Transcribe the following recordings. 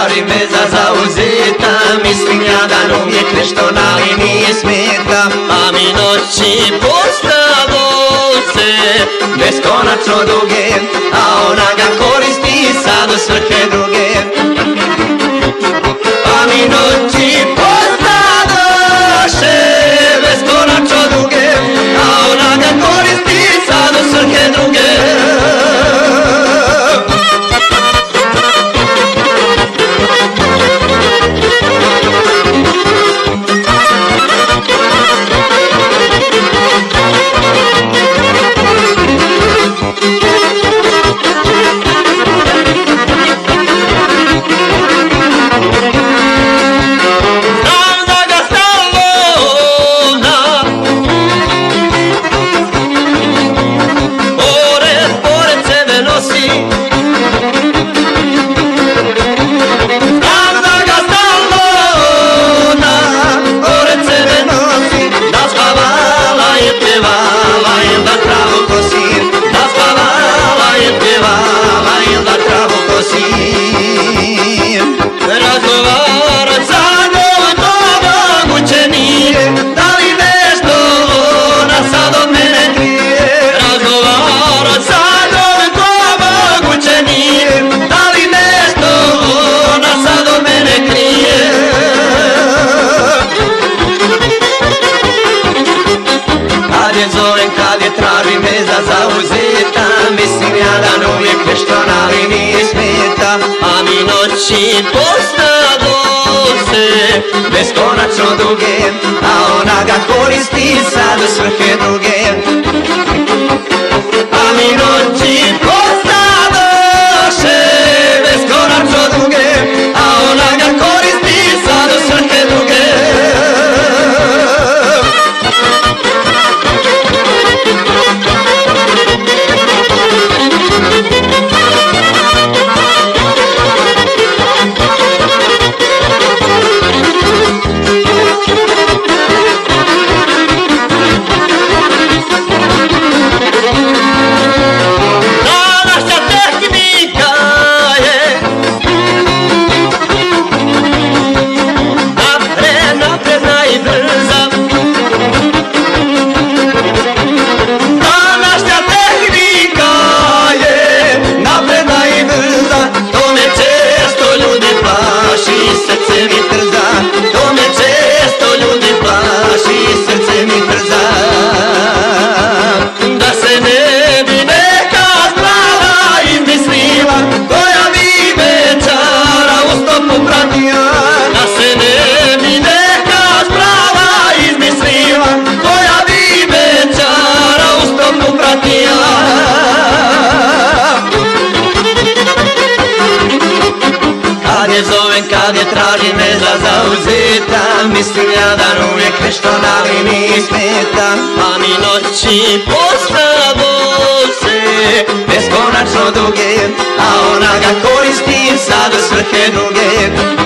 Stari me za zauzeta Mislim ja da uvijek nešto nali nije smeta. A mi noći postavo se Beskonačno duge A ona ga koristi sad u svrhe druge. A mi noći postavo Deva Loši postavo se. Beskonačno duge A ona ga koristi sad u svrhe druge noći postavo se. Beskonačno duge, a ona ga koristi sad svrhe duge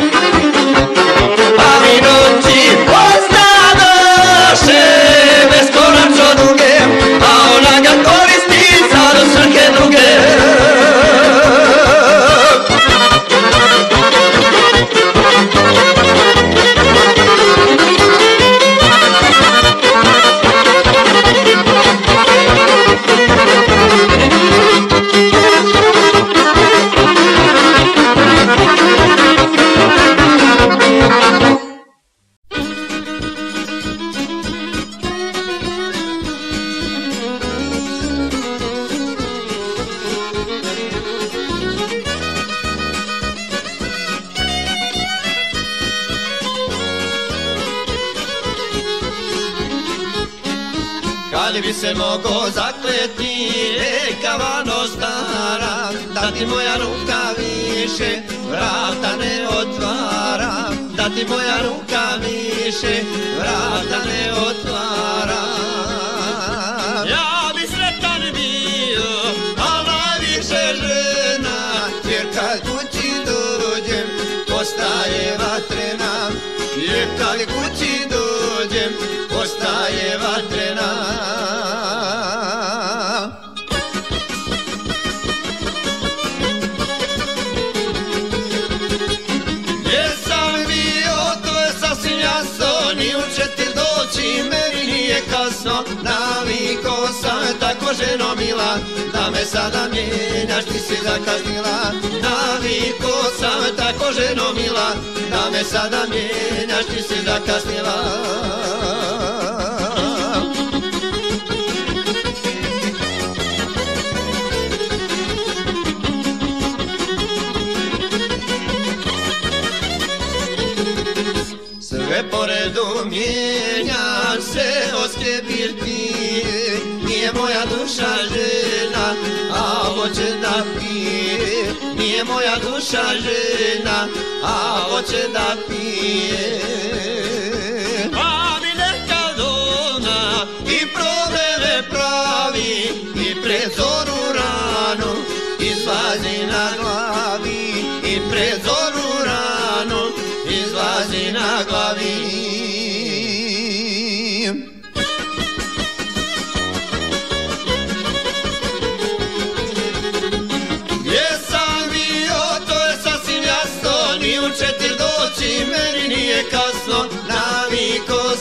sada mijenjaš ti si zakaznila. Naviko sam tako ženo mila Da me sada mijenjaš ti si zakasnila moja duša žena, a hoće da pije.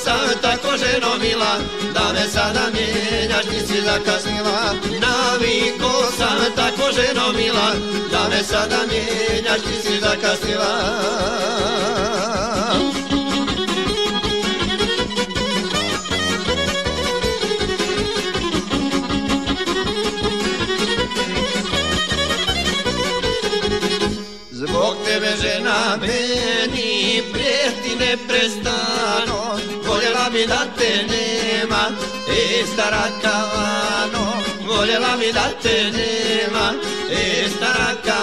sam tako ženo mila Da me sada mijenjaš ti si zakasnila. Naviko sam tako ženo mila Da me sada mijenjaš ti si zakasnila. Zbog tebe žena meni prijeti neprestano. vida tenema, estará cavano, voglio la vida tenema, estará cavano.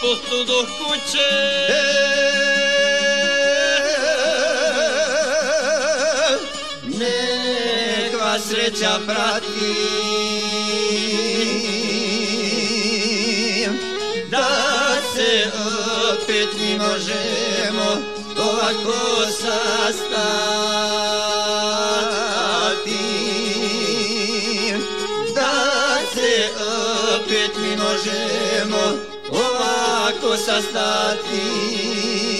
putu do kuće. Neka sreća prati. Da se opet mi možemo ovako sastati. Da se opet mi možemo ovako sastati Da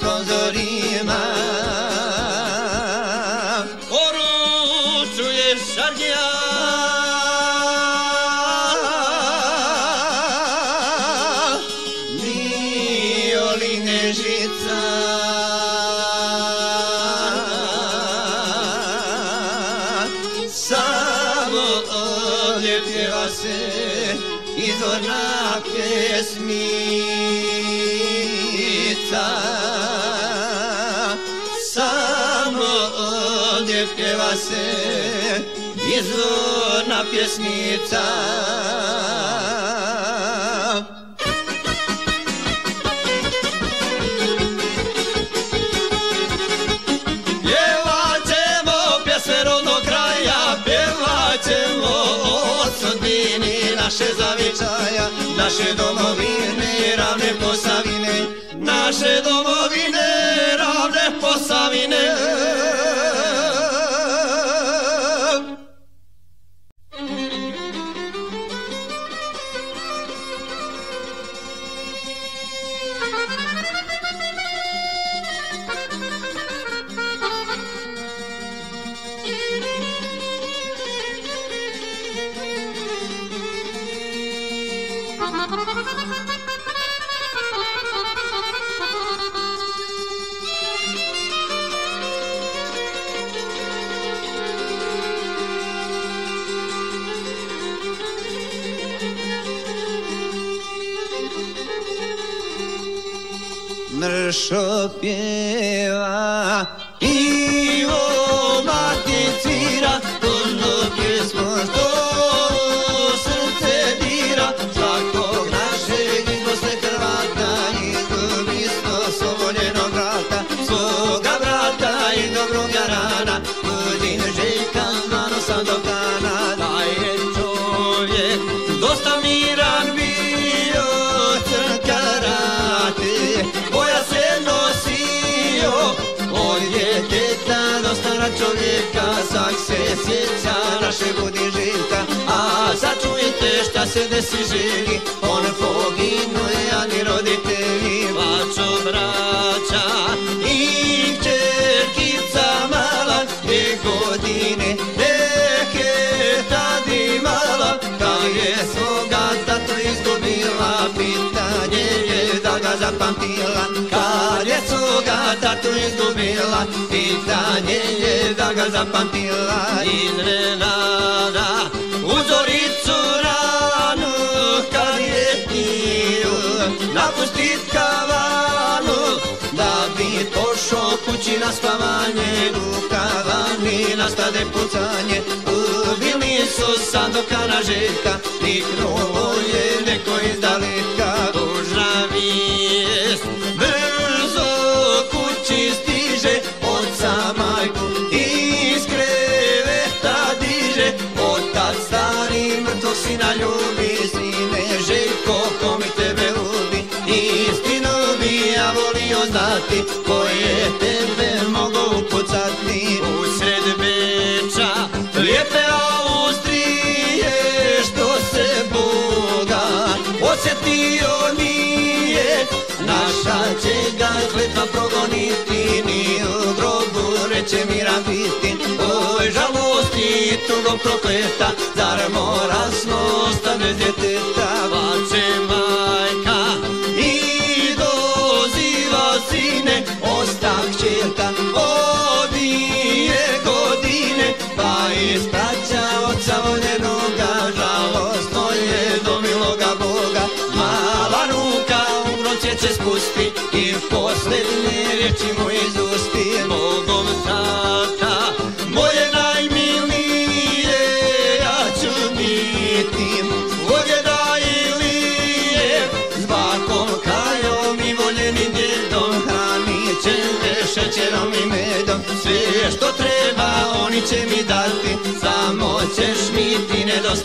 cause pjesmica Pjevat kraja, pjevat ćemo naše zavičaja, naše domovine ravne posavine, naše domovine ravne posavine. Šta se desi želi On poginuje, a ni roditelji Vačo braća i čerkica mala Dvije godine neke tad imala. Kad je svoga tatu izgubila Pitanje je da ga zapamtila. Kad je svoga tatu izgubila Pitanje je da ga zapamtila. Iznenada pustit kavanu Da bi pošao kući na spavanje U kavani nastade pucanje. Ubili su sadokana željka Niknulo je neko iz daleka. Dužna vijest Brzo kući stiže Oca majku iz kreveta diže. Otac stari mrtvog sina ljubi sati Koje tebe mogu upucati U sred beča Lijepe Austrije Što se Boga Osjetio nije. Naša će ga kletva progoniti Ni u grobu reće mira biti. Oj žalosti tugo prokleta Zar mora smo ostane djeteta? Vace majka Santa odije godine, pa ispraća oca voljeno de los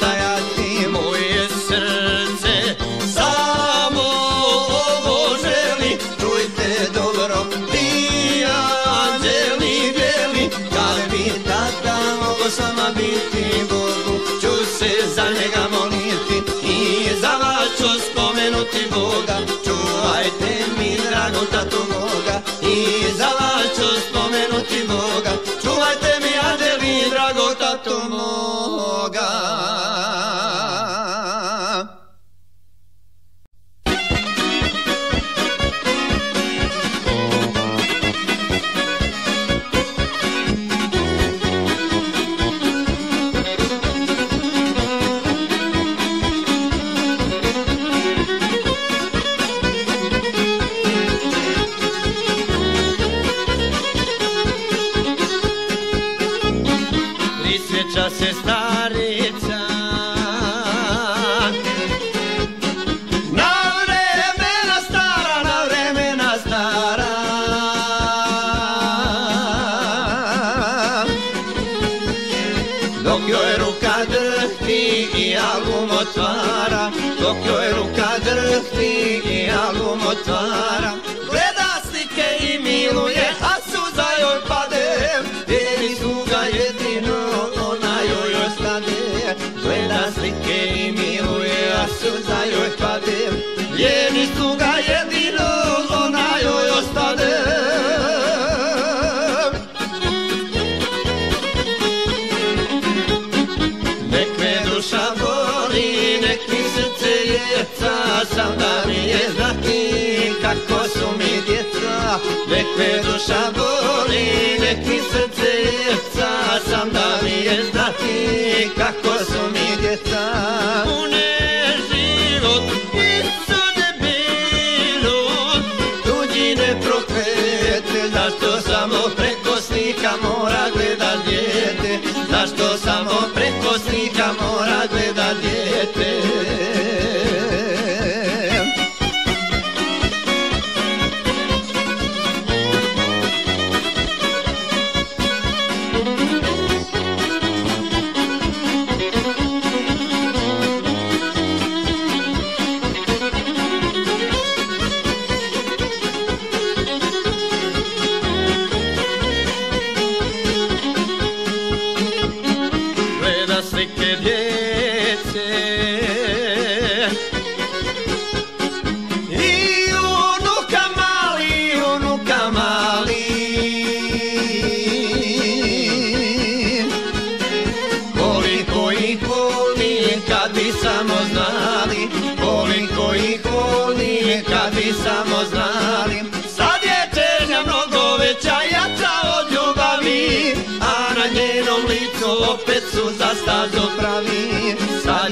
Nek me duša boli, nek mi srce jeca Sam da mi je znati kako su mi djeca.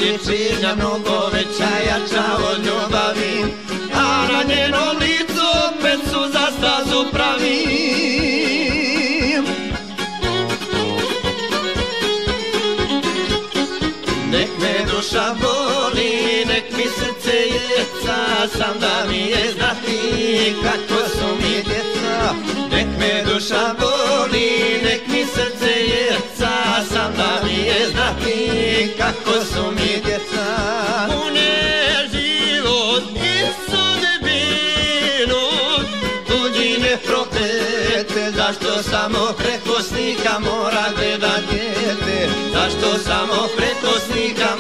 količina mnogo veća jača od ljubavi. A na njenom licu opet su za stazu pravi. Nek me duša boli, nek mi srce jeca Sam da mi je znati kako su mi djeca. Nek me duša boli, nek mi srce jeca ne zna ti kako su mi djeca. Pune život i sudbinu Tuđine propete, Zašto samo preko snika mora gledat djete Zašto samo preko snika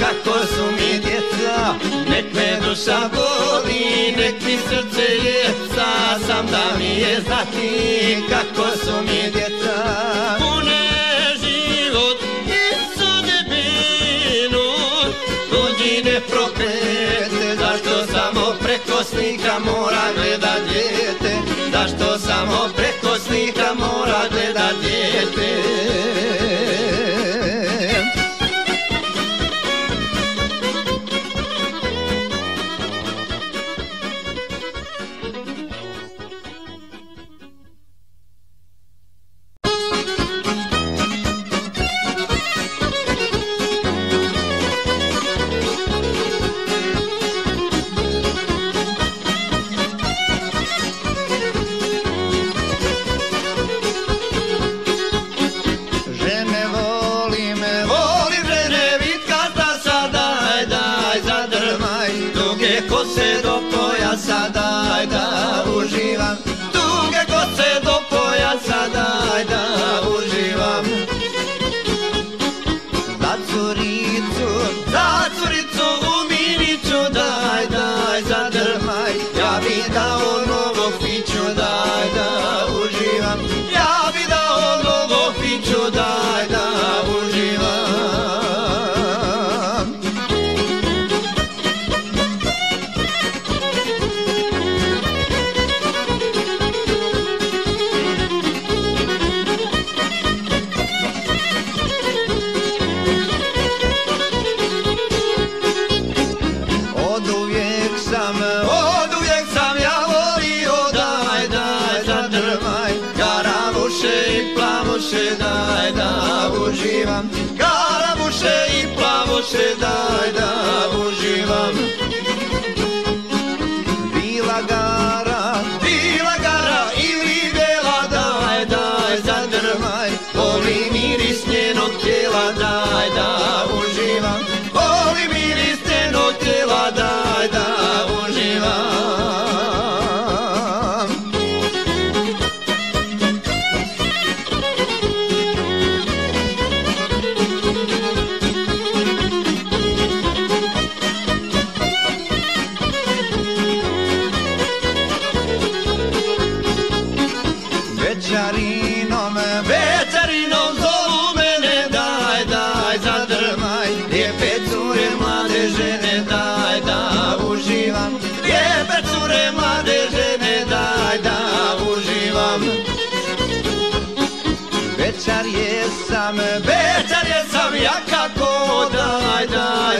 kako su mi djeca Nek me duša boli, nek mi srce jeca Sam da mi je znati kako su mi djeca. Pune život i sudbinu Tuđine proklete Zašto samo preko snika mora gledat djete Zašto samo preko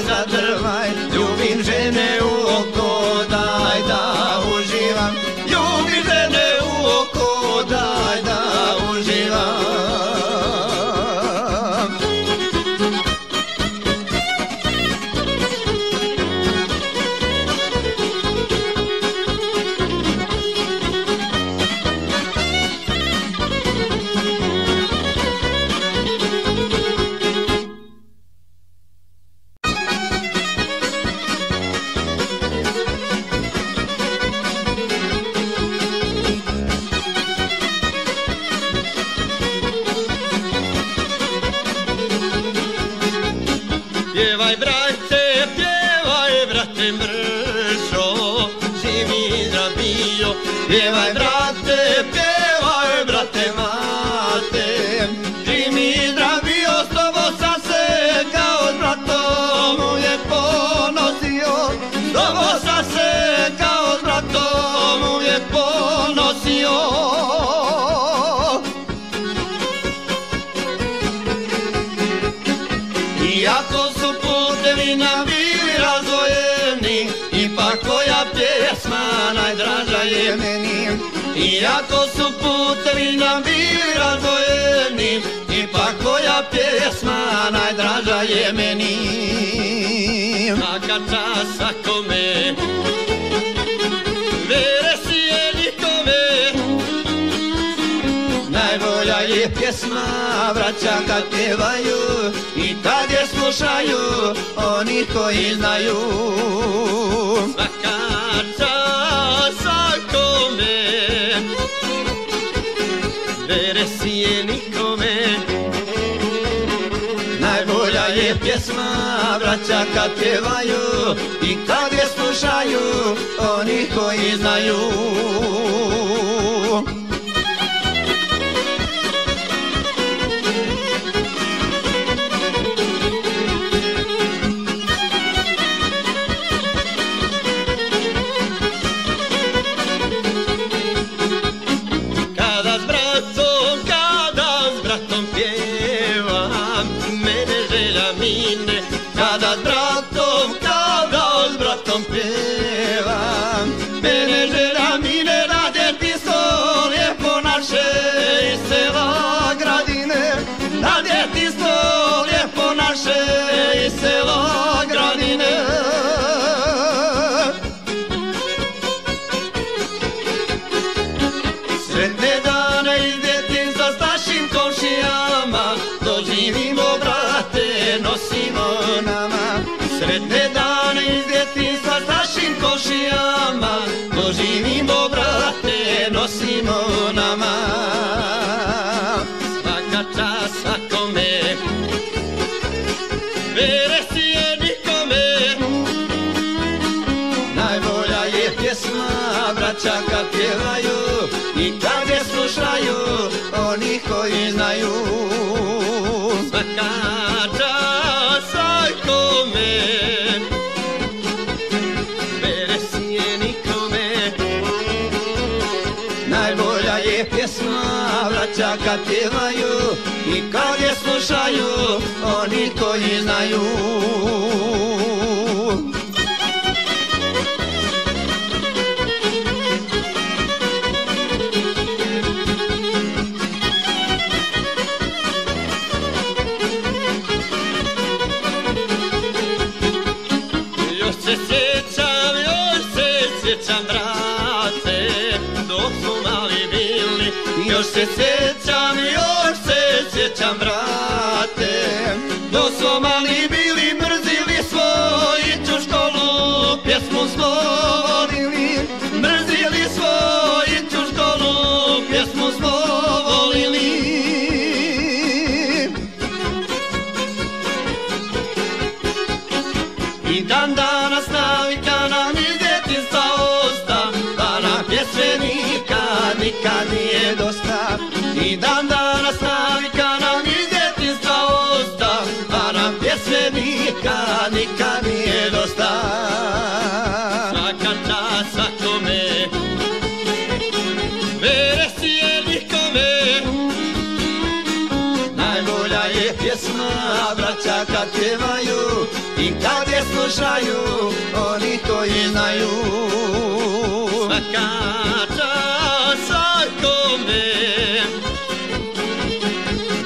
맞아 Iako su putevi nam bili I Ipak koja pjesma najdraža je meni. Svaka časa kome volja je pjesma, vraća kad pjevaju I kad je slušaju oni koji znaju. Svaka svakome Veres je nikome. Najbolja je pjesma, vraća kad pjevaju I kad je slušaju oni koji znaju. slušaju oni koji znaju. Još se sjećam, još se sjećam brate Dok su mali bili. Još se sjećam, još se sjećam brate. slušaju, oni to i znaju. Svaka čast svakome,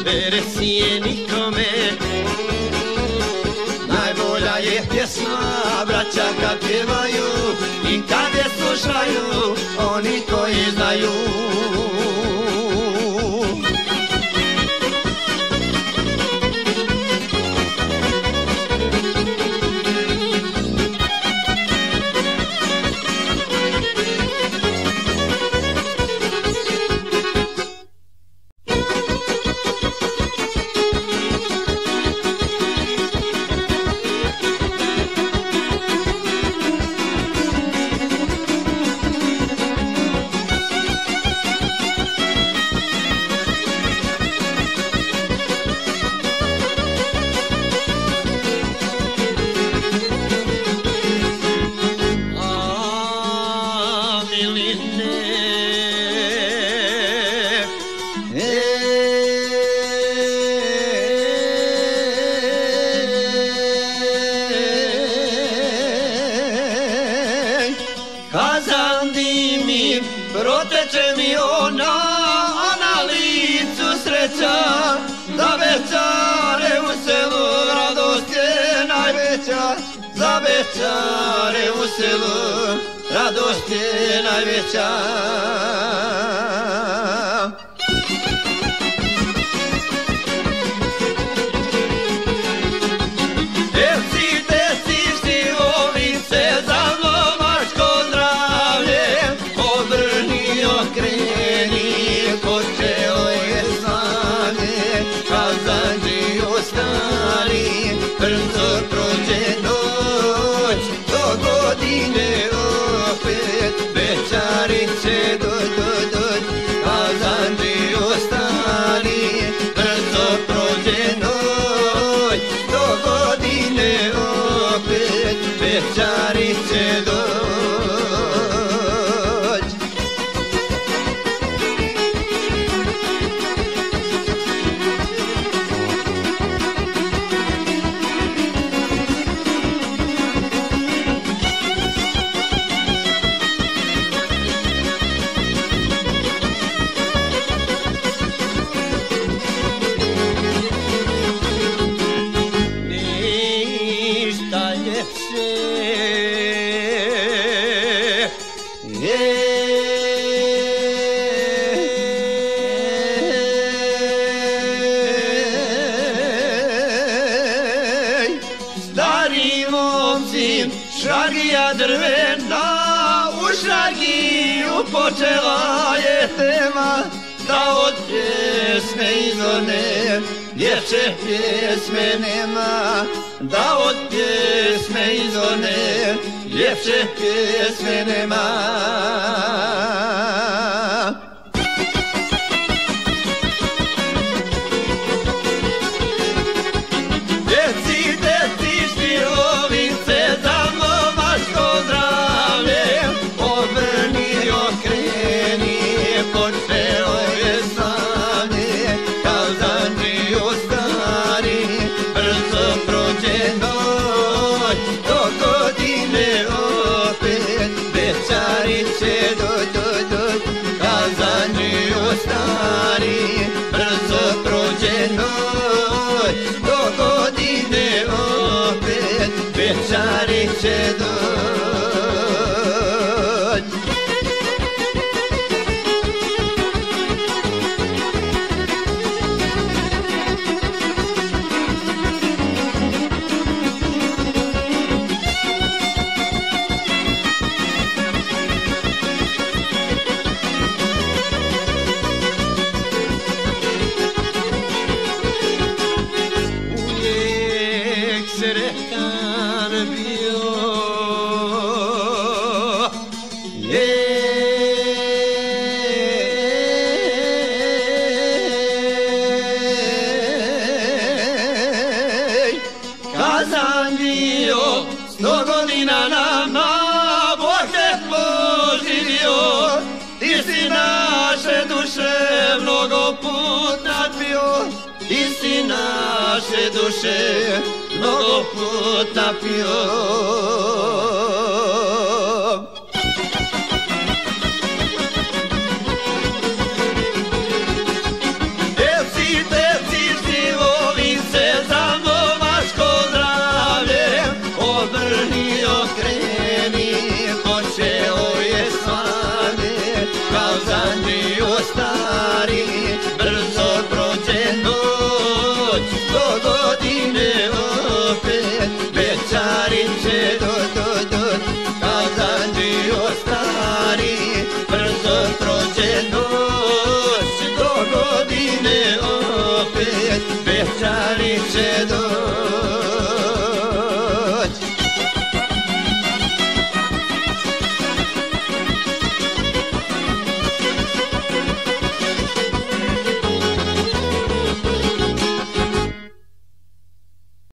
beres je nikome. Najbolja je pjesma, braća kad pjevaju i kad je slušaju, oni to i znaju. kazandi mi proteče mi ona a na licu sreća da večare u selu radost je najveća. Za večare u selu radost je najveća. Naše duše mnogo put napio